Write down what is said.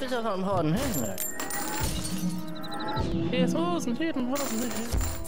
Bitte vom Horden Himmel. Hier ist Rosen, hier ist Rosen.